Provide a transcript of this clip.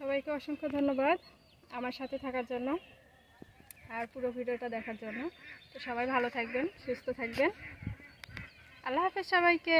সবাইকে অসংখ্য ধন্যবাদ আমার সাথে থাকার জন্য আর পুরো ভিডিওটা দেখার জন্য। তো সবাই ভালো থাকবেন, সুস্থ থাকবেন। আল্লাহ হাফেজ সবাইকে।